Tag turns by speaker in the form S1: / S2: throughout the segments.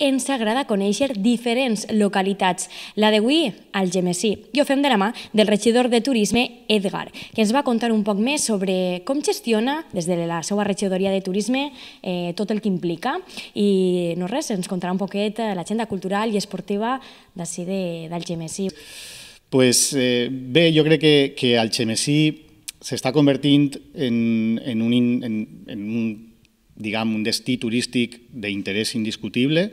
S1: Ens agrada conèixer diferents localitats. La d'avui, al Gemesí. I ho fem de la mà del regidor de Turisme, Edgar, que ens va contar un poc més sobre com gestiona, des de la seva regidoria de Turisme, eh, tot el que implica. I no res, ens contarà un poquet l'agenda cultural i esportiva d'ací de, del Gemesí.
S2: Pues, eh, bé, jo crec que, que el Gemesí s'està convertint en, en, un, en, en un diguem, un destí turístic d'interès indiscutible.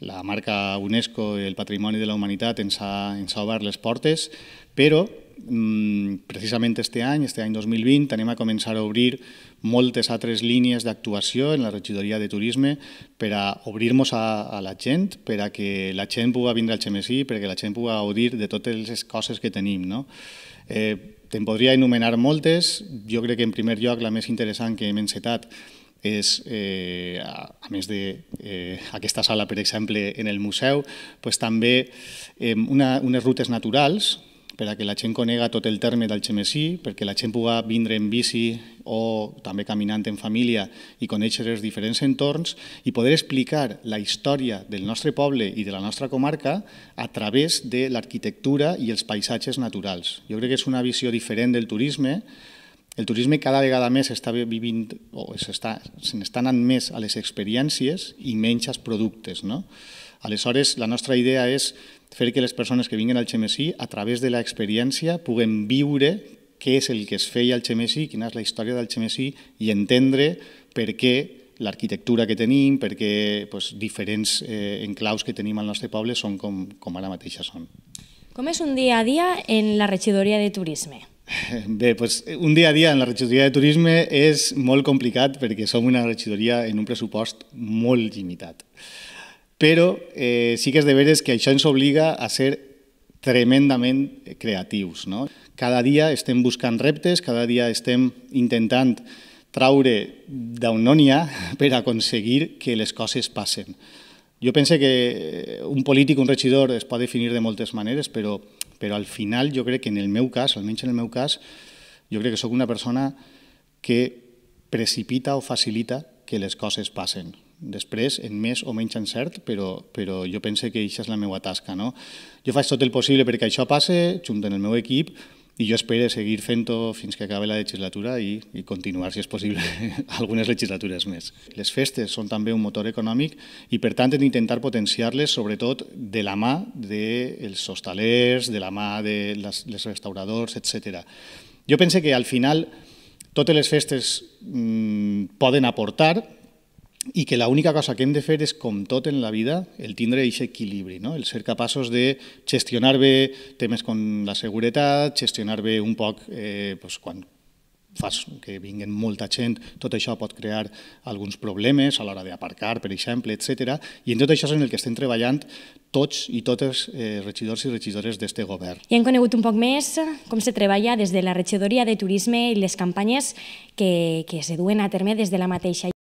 S2: La marca UNESCO, el Patrimoni de la Humanitat, ens ha, ens ha obert les portes, però mm, precisament este any, este any 2020, anem a començar a obrir moltes altres línies d'actuació en la regidoria de turisme per a obrir-nos a, a la gent, per a que la gent pugui vindre al Xemesí, perquè la gent pugui gaudir de totes les coses que tenim. No? Eh, Te'n podria enumerar moltes. Jo crec que en primer lloc la més interessant que hem encetat és, eh, a, més d'aquesta eh, sala, per exemple, en el museu, pues, també eh, una, unes rutes naturals per a que la gent conega tot el terme del Xemesí, perquè la gent pugui vindre en bici o també caminant en família i conèixer els diferents entorns i poder explicar la història del nostre poble i de la nostra comarca a través de l'arquitectura i els paisatges naturals. Jo crec que és una visió diferent del turisme, el turisme cada vegada més està vivint o s'està anant més a les experiències i menys als productes. No? Aleshores, la nostra idea és fer que les persones que vinguin al Xemesí, a través de l'experiència, puguen viure què és el que es feia al Xemesí, quina és la història del Xemesí i entendre per què l'arquitectura que tenim, perquè pues, diferents eh, enclaus que tenim al nostre poble són com, com ara mateixa són.
S1: Com és un dia a dia en la regidoria de turisme?
S2: Bé, doncs un dia a dia en la regidoria de turisme és molt complicat perquè som una regidoria en un pressupost molt limitat. Però eh, sí que és de veres que això ens obliga a ser tremendament creatius. No? Cada dia estem buscant reptes, cada dia estem intentant traure d'on no n'hi ha per aconseguir que les coses passen. Jo penso que un polític, un regidor, es pot definir de moltes maneres, però però al final jo crec que en el meu cas, almenys en el meu cas, jo crec que sóc una persona que precipita o facilita que les coses passen. Després, en més o menys encert, però, però jo penso que això és la meva tasca. No? Jo faig tot el possible perquè això passe, junt amb el meu equip, i jo espero seguir fent-ho fins que acabi la legislatura i, i continuar, si és possible, algunes legislatures més. Les festes són també un motor econòmic i, per tant, hem d'intentar potenciar-les, sobretot de la mà dels hostalers, de la mà de les, les restauradors, etc. Jo penso que, al final, totes les festes mmm, poden aportar, i que l'única cosa que hem de fer és, com tot en la vida, el tindre aquest equilibri, no? el ser capaços de gestionar bé temes com la seguretat, gestionar bé un poc eh, doncs, quan fas que vinguen molta gent, tot això pot crear alguns problemes a l'hora d'aparcar, per exemple, etc. I en tot això és en el que estem treballant tots i totes eh, regidors i regidores d'este govern.
S1: I hem conegut un poc més com se treballa des de la regidoria de turisme i les campanyes que, que se duen a terme des de la mateixa.